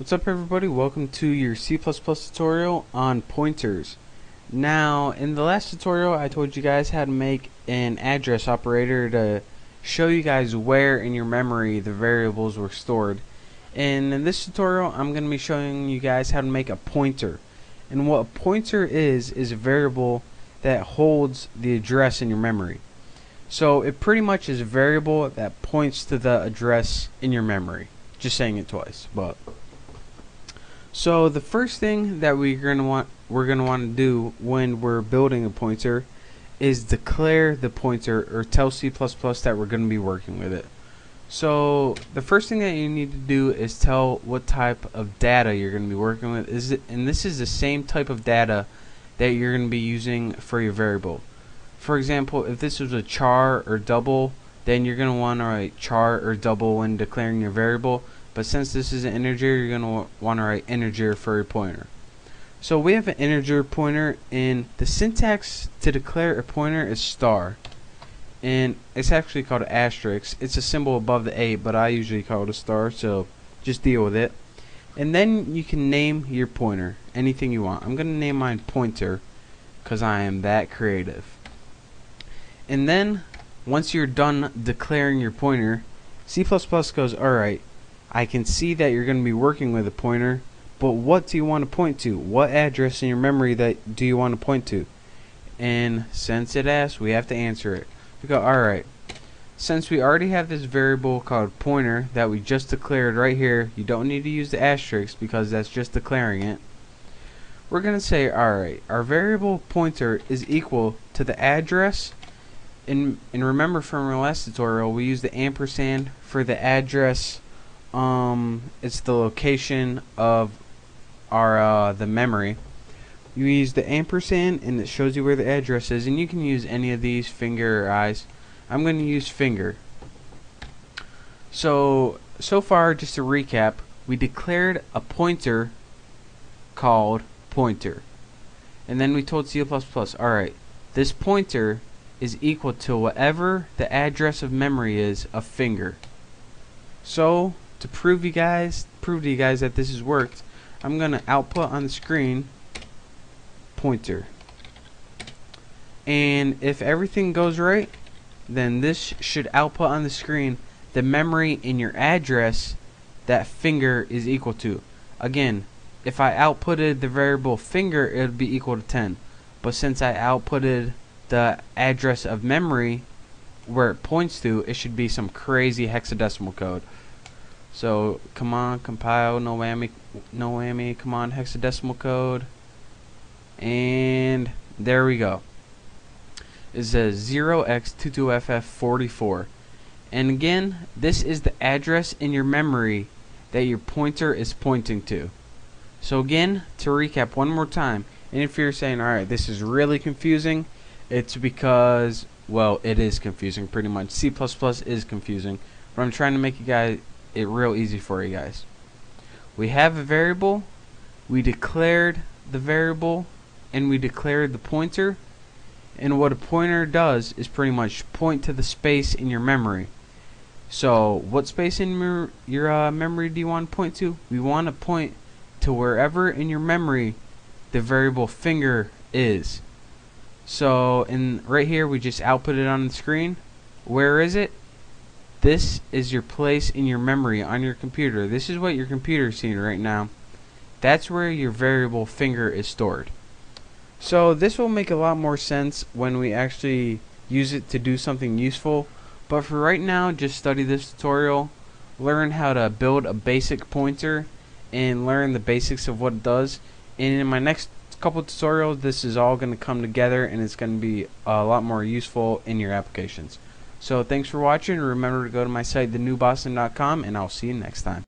What's up everybody, welcome to your C++ tutorial on pointers. Now, in the last tutorial I told you guys how to make an address operator to show you guys where in your memory the variables were stored. And in this tutorial I'm going to be showing you guys how to make a pointer. And what a pointer is, is a variable that holds the address in your memory. So it pretty much is a variable that points to the address in your memory. Just saying it twice, but so the first thing that we're gonna want we're gonna want to do when we're building a pointer is declare the pointer or tell C++ that we're gonna be working with it. So the first thing that you need to do is tell what type of data you're gonna be working with. Is it and this is the same type of data that you're gonna be using for your variable. For example, if this was a char or double, then you're gonna want to write char or double when declaring your variable. But since this is an integer you're going to want to write integer for your pointer. So we have an integer pointer and the syntax to declare a pointer is star. And it's actually called an asterisk. It's a symbol above the A but I usually call it a star so just deal with it. And then you can name your pointer anything you want. I'm gonna name mine pointer because I am that creative. And then once you're done declaring your pointer C++ goes alright I can see that you're going to be working with a pointer, but what do you want to point to? What address in your memory that do you want to point to? And since it asks, we have to answer it. We go, alright, since we already have this variable called pointer that we just declared right here, you don't need to use the asterisk because that's just declaring it. We're going to say, alright, our variable pointer is equal to the address and, remember from our last tutorial we used the ampersand for the address um, it's the location of our uh, the memory. You use the ampersand and it shows you where the address is and you can use any of these finger or eyes. I'm going to use finger. So so far just to recap we declared a pointer called pointer and then we told C++ alright this pointer is equal to whatever the address of memory is of finger. So to prove you guys prove to you guys that this has worked I'm gonna output on the screen pointer. And if everything goes right then this should output on the screen the memory in your address that finger is equal to. Again if I outputted the variable finger it would be equal to 10 but since I outputted the address of memory where it points to it should be some crazy hexadecimal code so come on, compile, no whammy, no whammy, come on, hexadecimal code. And there we go. It says 0x22ff44. And again, this is the address in your memory that your pointer is pointing to. So again, to recap one more time, and if you're saying, alright, this is really confusing, it's because, well, it is confusing pretty much. C++ is confusing. But I'm trying to make you guys it real easy for you guys. We have a variable, we declared the variable, and we declared the pointer. And what a pointer does is pretty much point to the space in your memory. So, what space in your, your uh, memory do you want to point to? We want to point to wherever in your memory the variable finger is. So, in right here, we just output it on the screen. Where is it? This is your place in your memory on your computer. This is what your computer is seeing right now. That's where your variable finger is stored. So this will make a lot more sense when we actually use it to do something useful. But for right now, just study this tutorial, learn how to build a basic pointer, and learn the basics of what it does. And in my next couple tutorials, this is all going to come together and it's going to be a lot more useful in your applications. So thanks for watching. Remember to go to my site, thenewboston.com, and I'll see you next time.